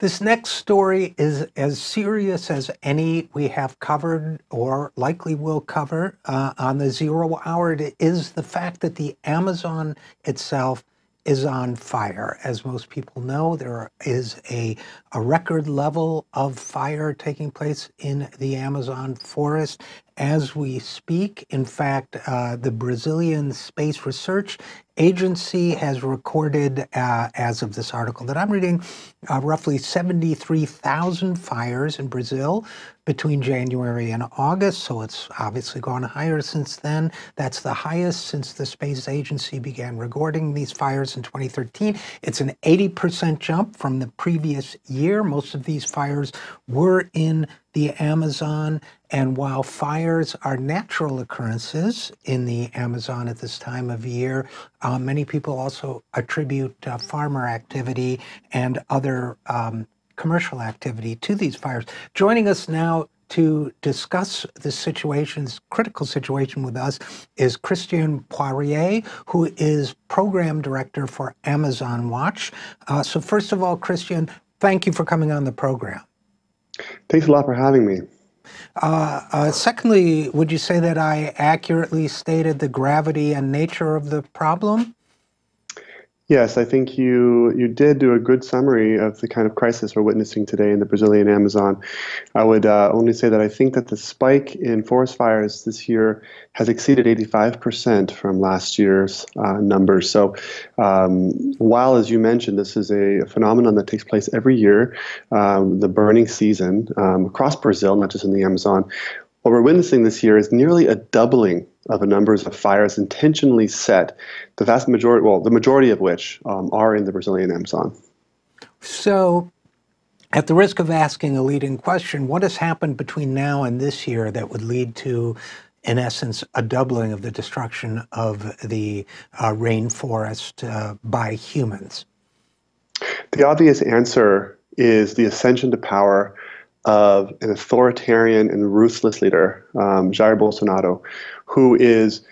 This next story is as serious as any we have covered or likely will cover uh, on the zero hour. It is the fact that the Amazon itself is on fire. As most people know, there is a, a record level of fire taking place in the Amazon forest as we speak. In fact, uh, the Brazilian Space Research Agency has recorded, uh, as of this article that I'm reading, uh, roughly 73,000 fires in Brazil between January and August. So it's obviously gone higher since then. That's the highest since the space agency began recording these fires in 2013. It's an 80% jump from the previous year. Most of these fires were in the Amazon. And while fires are natural occurrences in the Amazon at this time of year, uh, many people also attribute uh, farmer activity and other um, commercial activity to these fires. Joining us now to discuss the situation's critical situation with us is Christian Poirier, who is program director for Amazon Watch. Uh, so, first of all, Christian, thank you for coming on the program. Thanks a lot for having me. Uh, uh, secondly, would you say that I accurately stated the gravity and nature of the problem? Yes, I think you you did do a good summary of the kind of crisis we're witnessing today in the Brazilian Amazon. I would uh, only say that I think that the spike in forest fires this year has exceeded 85% from last year's uh, numbers. So, um, while as you mentioned, this is a phenomenon that takes place every year, um, the burning season um, across Brazil, not just in the Amazon, what we're witnessing this year is nearly a doubling of the numbers of fires intentionally set, the vast majority, well, the majority of which um, are in the Brazilian Amazon. So, at the risk of asking a leading question, what has happened between now and this year that would lead to, in essence, a doubling of the destruction of the uh, rainforest uh, by humans? The obvious answer is the ascension to power of an authoritarian and ruthless leader, um, Jair Bolsonaro, who is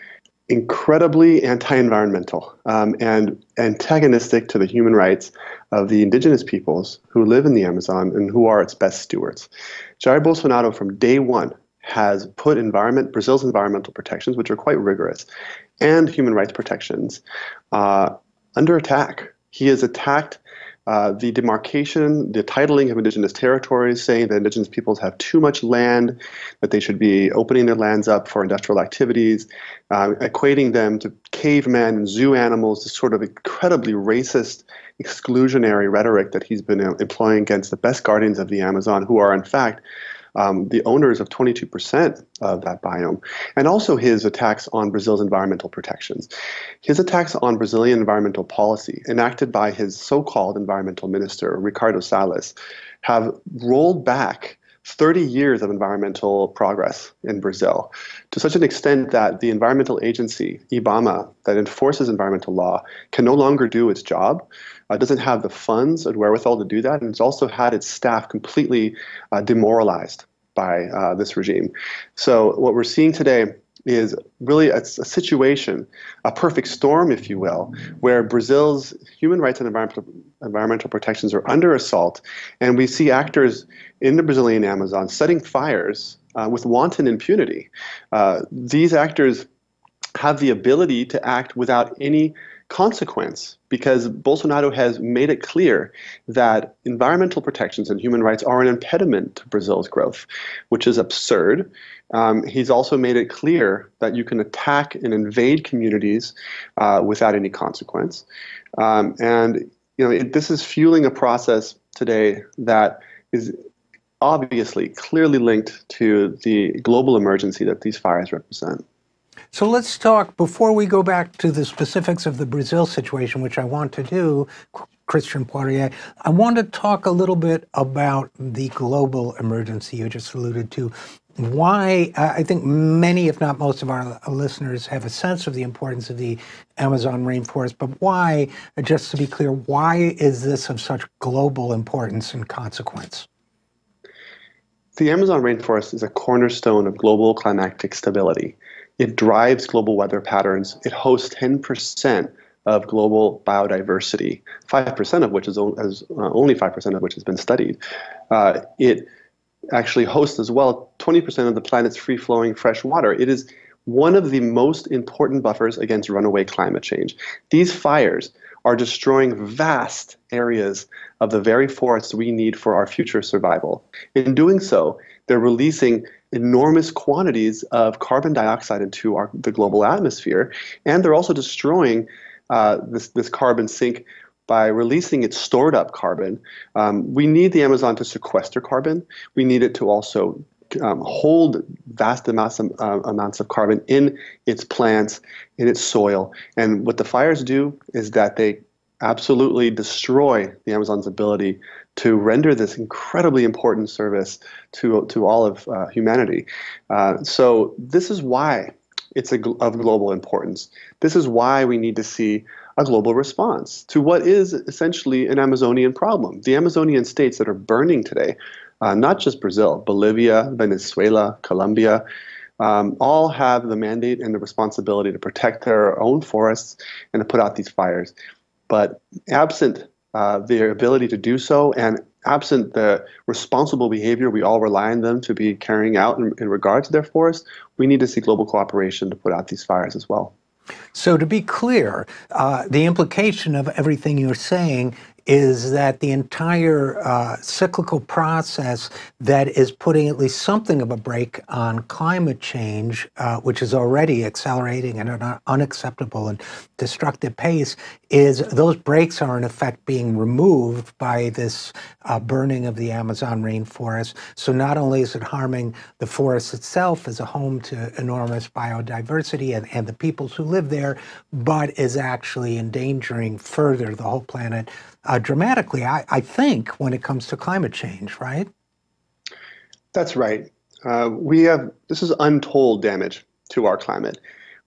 incredibly anti-environmental um, and antagonistic to the human rights of the indigenous peoples who live in the Amazon and who are its best stewards. Jair Bolsonaro, from day one, has put environment Brazil's environmental protections, which are quite rigorous, and human rights protections, uh, under attack. He has attacked uh, the demarcation, the titling of indigenous territories, saying that indigenous peoples have too much land, that they should be opening their lands up for industrial activities, uh, equating them to cavemen and zoo animals, this sort of incredibly racist, exclusionary rhetoric that he's been uh, employing against the best guardians of the Amazon, who are in fact um, the owners of 22% of that biome, and also his attacks on Brazil's environmental protections. His attacks on Brazilian environmental policy, enacted by his so called environmental minister, Ricardo Salles, have rolled back 30 years of environmental progress in Brazil to such an extent that the environmental agency, IBAMA, that enforces environmental law, can no longer do its job uh, doesn't have the funds and wherewithal to do that, and it's also had its staff completely uh, demoralized by uh, this regime. So what we're seeing today is really a, a, situation, a perfect storm, if you will, where Brazil's human rights and environmental, environmental protections are under assault, and we see actors in the Brazilian Amazon setting fires uh, with wanton impunity. Uh, these actors have the ability to act without any consequence because Bolsonaro has made it clear that environmental protections and human rights are an impediment to Brazil's growth, which is absurd. Um, he's also made it clear that you can attack and invade communities uh, without any consequence. Um, and you know it, this is fueling a process today that is obviously clearly linked to the global emergency that these fires represent. So let's talk, before we go back to the specifics of the Brazil situation, which I want to do, Christian Poirier, I want to talk a little bit about the global emergency you just alluded to. Why, uh, I think many, if not most of our listeners have a sense of the importance of the Amazon rainforest, but why, uh, just to be clear, why is this of such global importance and consequence? The Amazon rainforest is a cornerstone of global climatic stability. It drives global weather patterns. It hosts 10% of global biodiversity, 5% of which is, uh, only 5% of which has been studied. Uh, it actually hosts as well 20% of the planet's free flowing fresh water. It is one of the most important buffers against runaway climate change. These fires are destroying vast areas of the very forests we need for our future survival. In doing so, they're releasing enormous quantities of carbon dioxide into our, the global atmosphere, and they're also destroying uh, this, this carbon sink by releasing its stored up carbon. Um, we need the Amazon to sequester carbon. We need it to also um, hold vast amounts of, uh, amounts of carbon in its plants, in its soil. And what the fires do is that they absolutely destroy the Amazon's ability to render this incredibly important service to, to all of uh, humanity. Uh, so, this is why it's a, of global importance. This is why we need to see a global response to what is essentially an Amazonian problem. The Amazonian states that are burning today, uh, not just Brazil, Bolivia, Venezuela, Colombia, um, all have the mandate and the responsibility to protect their own forests and to put out these fires. But absent uh, their ability to do so and absent the responsible behavior we all rely on them to be carrying out in, in regard to their forests, we need to see global cooperation to put out these fires as well. So, to be clear, uh, the implication of everything you're saying is that the entire uh, cyclical process that is putting at least something of a brake on climate change, uh, which is already accelerating at an unacceptable and destructive pace, is those brakes are in effect being removed by this uh, burning of the Amazon rainforest. So not only is it harming the forest itself as a home to enormous biodiversity and, and the peoples who live there, but is actually endangering further the whole planet uh, dramatically, I, I, think, when it comes to climate change, right? That's right. Uh, we have this is untold damage to our climate.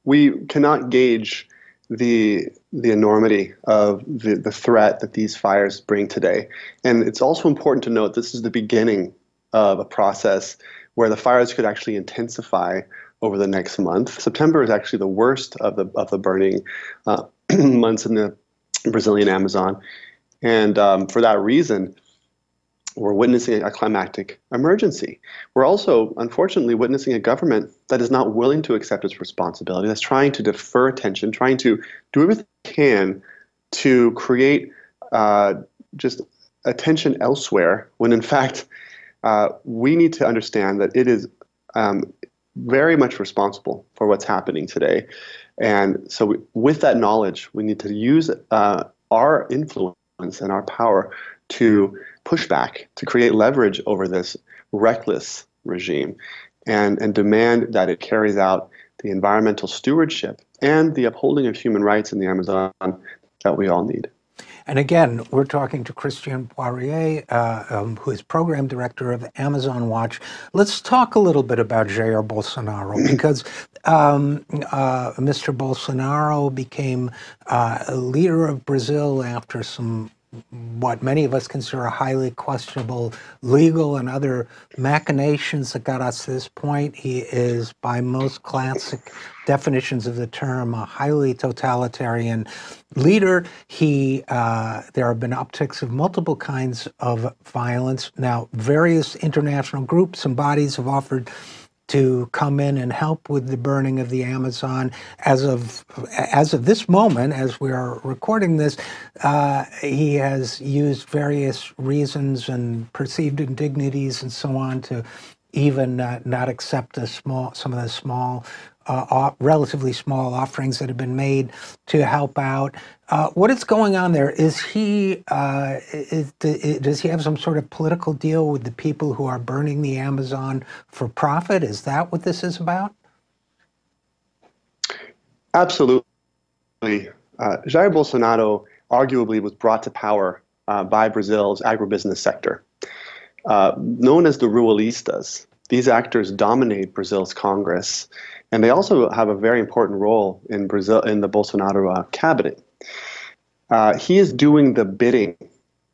We cannot gauge the the enormity of the, the threat that these fires bring today. And it's also important to note this is the beginning of a process where the fires could actually intensify over the next month. September is actually the worst of the of the burning uh, months in the Brazilian Amazon. And um, for that reason, we're witnessing a climactic emergency. We're also, unfortunately, witnessing a government that is not willing to accept its responsibility, that's trying to defer attention, trying to do everything it can to create uh, just attention elsewhere, when in fact, uh, we need to understand that it is um, very much responsible for what's happening today. And so, we, with that knowledge, we need to use uh, our influence and our power to push back, to create leverage over this reckless regime, and, and demand that it carries out the environmental stewardship and the upholding of human rights in the Amazon that we all need. And again, we're talking to Christian Poirier, uh, um, who is program director of Amazon Watch. Let's talk a little bit about Jair Bolsonaro because um, uh, Mr. Bolsonaro became uh, leader of Brazil after some what many of us consider a highly questionable legal and other machinations that got us to this point. He is, by most classic definitions of the term, a highly totalitarian leader. He, uh, there have been upticks of multiple kinds of violence. Now, various international groups and bodies have offered to come in and help with the burning of the Amazon. As of as of this moment, as we are recording this, uh, he has used various reasons and perceived indignities and so on to even uh, not accept a small some of the small uh, relatively small offerings that have been made to help out. Uh, what is going on there? Is he uh, is, does he have some sort of political deal with the people who are burning the Amazon for profit? Is that what this is about? Absolutely. Uh, Jair Bolsonaro arguably was brought to power uh, by Brazil's agribusiness sector. Uh, known as the Ruralistas, these actors dominate Brazil's Congress and they also have a very important role in Brazil in the Bolsonaro uh, cabinet. Uh, he is doing the bidding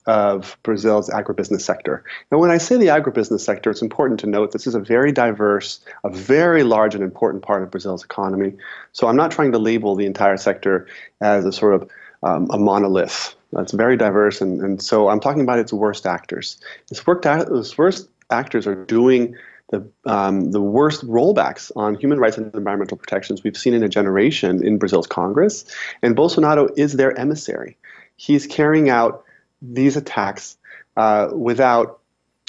of Brazil's agribusiness sector. Now, when I say the agribusiness sector, it's important to note this is a very diverse, a very large and important part of Brazil's economy. So I'm not trying to label the entire sector as a sort of um, a monolith. It's very diverse, and, and so I'm talking about its worst actors. Its, worst actors are doing the, um, the worst rollbacks on human rights and environmental protections we've seen in a generation in Brazil's Congress, and Bolsonaro is their emissary. He's carrying out these attacks uh, without,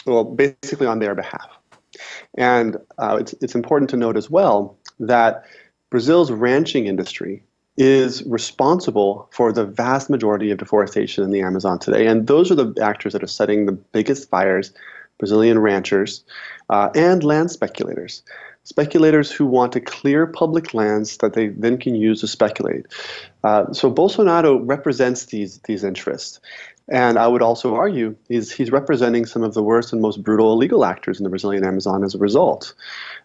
well, basically on their behalf. And uh, it's, it's important to note as well that Brazil's ranching industry is responsible for the vast majority of deforestation in the Amazon today. And those are the actors that are setting the biggest fires Brazilian ranchers, uh, and land speculators. Speculators who want to clear public lands that they then can use to speculate. Uh, so Bolsonaro represents these, these interests. And I would also argue he's, he's representing some of the worst and most brutal illegal actors in the Brazilian Amazon as a result.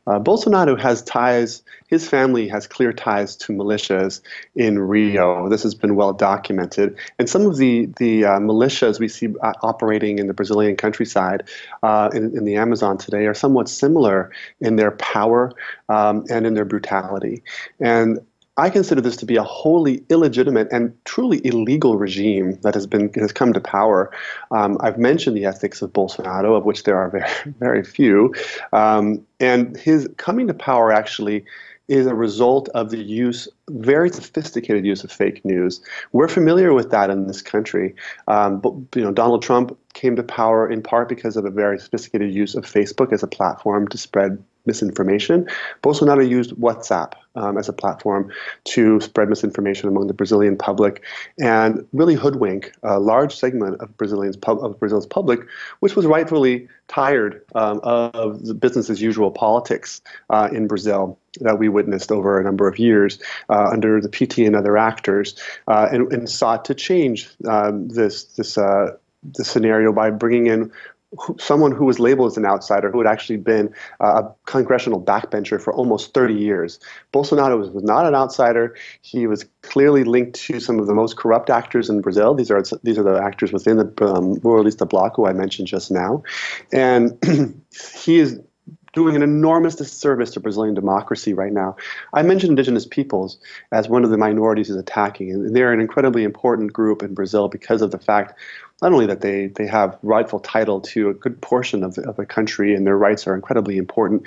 Uh, Bolsonaro has ties, his family has clear ties to militias in Rio. This has been well documented. And some of the, the uh, militias we see uh, operating in the Brazilian countryside uh, in, in the Amazon today are somewhat similar in their power um, and in their brutality. And I consider this to be a wholly illegitimate and truly illegal regime that has been has come to power. Um, I've mentioned the ethics of Bolsonaro, of which there are very very few, um, and his coming to power actually is a result of the use, very sophisticated use of fake news. We're familiar with that in this country. Um, but you know, Donald Trump came to power in part because of a very sophisticated use of Facebook as a platform to spread misinformation. Bolsonaro used WhatsApp um, as a platform to spread misinformation among the Brazilian public and really hoodwink a large segment of Brazilians pub- of Brazil's public, which was rightfully tired um, of the business as usual politics uh, in Brazil that we witnessed over a number of years uh, under the PT and other actors, uh, and, and, sought to change um, this this uh, the scenario by bringing in someone who was labeled as an outsider, who had actually been a congressional backbencher for almost 30 years. Bolsonaro was, not an outsider. He was clearly linked to some of the most corrupt actors in Brazil. These are these are the actors within the um, Ruralista Bloc, who I mentioned just now, and he is doing an enormous disservice to Brazilian democracy right now. I mentioned indigenous peoples as one of the minorities is attacking, and they're an incredibly important group in Brazil because of the fact not only that they, they have rightful title to a good portion of of the country and their rights are incredibly important,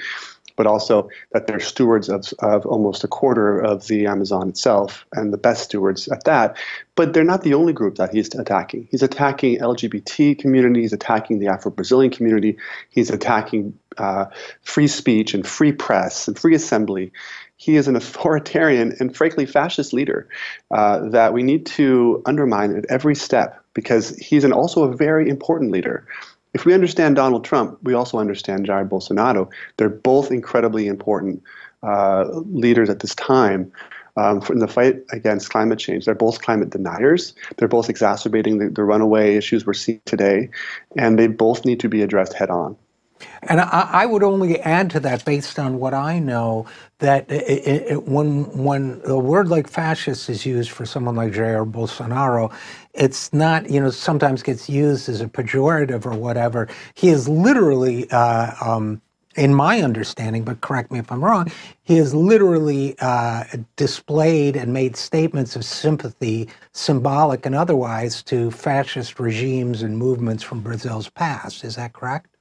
but also that they're stewards of, of almost a quarter of the Amazon itself and the best stewards at that. But they're not the only group that he's attacking. He's attacking LGBT community, he's attacking the Afro Brazilian community, he's attacking uh, free speech and free press and free assembly he is an authoritarian and frankly fascist leader uh, that we need to undermine at every step because he's an, also a very important leader. If we understand Donald Trump, we also understand Jair Bolsonaro. They're both incredibly important uh, leaders at this time. Um, in the fight against climate change. They're both climate deniers. They're both exacerbating the, the runaway issues we're seeing today, and they both need to be addressed head on. And I, I, would only add to that, based on what I know, that it, it, when when a word like fascist is used for someone like Jair Bolsonaro, it's not you know sometimes gets used as a pejorative or whatever. He is literally. Uh, um, in my understanding, but correct me if I'm wrong, he has literally uh, displayed and made statements of sympathy, symbolic and otherwise, to fascist regimes and movements from Brazil's past. Is that correct?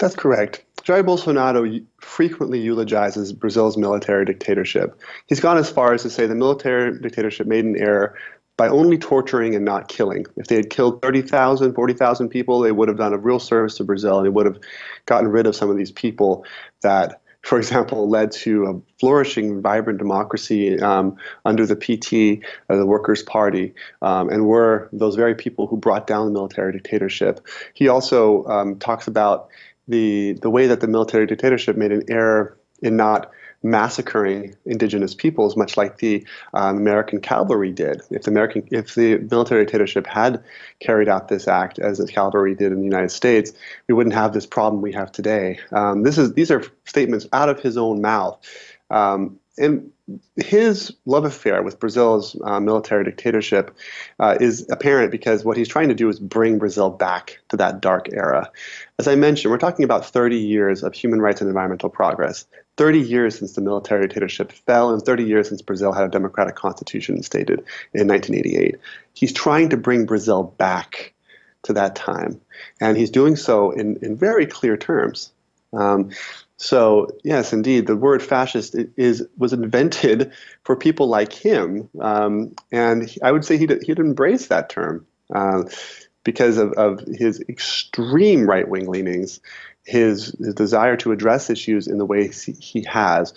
That's correct. Jair Bolsonaro frequently eulogizes Brazil's military dictatorship. He's gone as far as to say the military dictatorship made an error by only torturing and not killing. If they had killed 30,000, 40,000 people, they would have done a real service to Brazil and they would have gotten rid of some of these people that, for example, led to a flourishing, vibrant democracy um, under the PT, uh, the Workers' Party, um, and were those very people who brought down the military dictatorship. He also um, talks about the the way that the military dictatorship made an error in not massacring indigenous peoples, much like the um, American cavalry did. If the American, if the military dictatorship had carried out this act as the cavalry did in the United States, we wouldn't have this problem we have today. Um, this is these are statements out of his own mouth. Um, and his love affair with Brazil's uh, military dictatorship uh, is apparent because what he's trying to do is bring Brazil back to that dark era. As I mentioned, we're talking about 30 years of human rights and environmental progress. 30 years since the military dictatorship fell, and 30 years since Brazil had a democratic constitution instated in 1988. He's trying to bring Brazil back to that time, and he's doing so in, in very clear terms. Um, so yes, indeed, the word fascist is was invented for people like him, um, and I would say he'd, he'd embrace that term uh, because of, of his extreme right wing leanings, his, his desire to address issues in the way he, he has,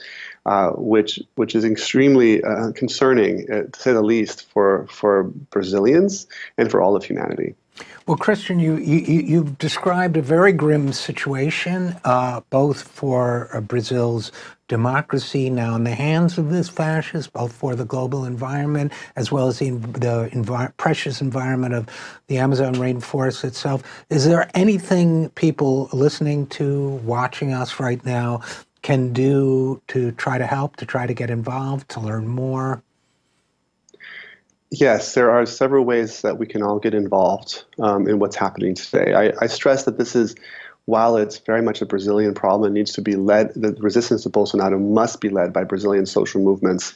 uh, which which is extremely uh, concerning, uh, to say the least, for for Brazilians and for all of humanity. Well, Christian, you, you, have described a very grim situation, uh, both for uh, Brazil's democracy now in the hands of this fascist, both for the global environment as well as the, the precious environment of the Amazon rainforest itself. Is there anything people listening to, watching us right now, can do to try to help, to try to get involved, to learn more? Yes, there are several ways that we can all get involved um, in what's happening today. I, I, stress that this is, while it's very much a Brazilian problem, it needs to be led, the resistance to Bolsonaro must be led by Brazilian social movements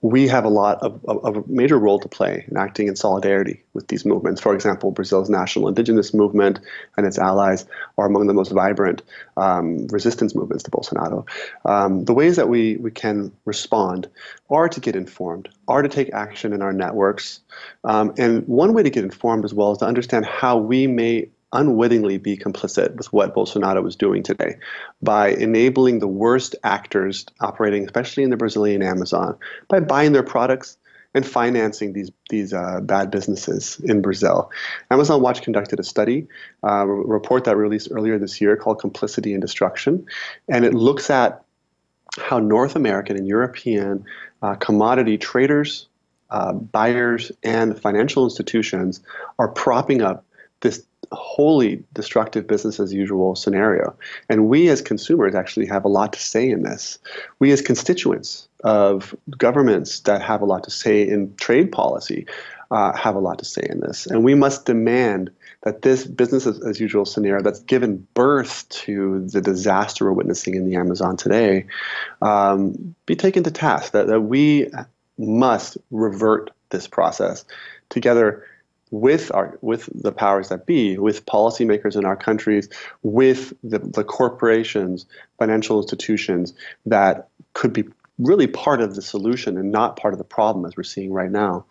we have a lot of, of, of, a major role to play in acting in solidarity with these movements. For example, Brazil's national indigenous movement and its allies are among the most vibrant um, resistance movements to Bolsonaro. Um, the ways that we, we can respond are to get informed, are to take action in our networks. Um, and one way to get informed as well is to understand how we may unwittingly be complicit with what Bolsonaro is doing today by enabling the worst actors operating, especially in the Brazilian Amazon, by buying their products and financing these these uh, bad businesses in Brazil. Amazon Watch conducted a study, uh, a report that released earlier this year called "Complicity in Destruction," and it looks at how North American and European uh, commodity traders, uh, buyers, and financial institutions are propping up this wholly destructive business as usual scenario. And we as consumers actually have a lot to say in this. We as constituents of governments that have a lot to say in trade policy uh, have a lot to say in this. And we must demand that this business as, as, usual scenario that's given birth to the disaster we're witnessing in the Amazon today um, be taken to task, that, that we must revert this process together with our with the powers that be, with policymakers in our countries, with the, the corporations, financial institutions that could be really part of the solution and not part of the problem as we're seeing right now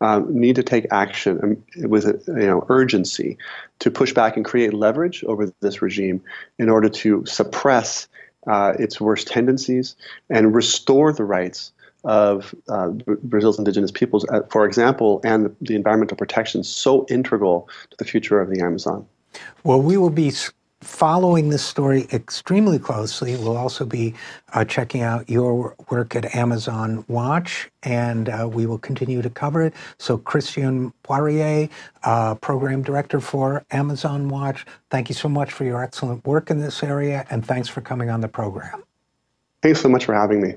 um, need to take action with you know urgency to push back and create leverage over this regime in order to suppress uh, its worst tendencies and restore the rights of uh, Brazil's indigenous peoples, uh, for example, and the, the, environmental protection so integral to the future of the Amazon. Well, we will be following this story extremely closely. We'll also be uh, checking out your work at Amazon Watch, and uh, we will continue to cover it. So, Christian Poirier, uh, Program Director for Amazon Watch, thank you so much for your excellent work in this area, and thanks for coming on the program. Thanks so much for having me.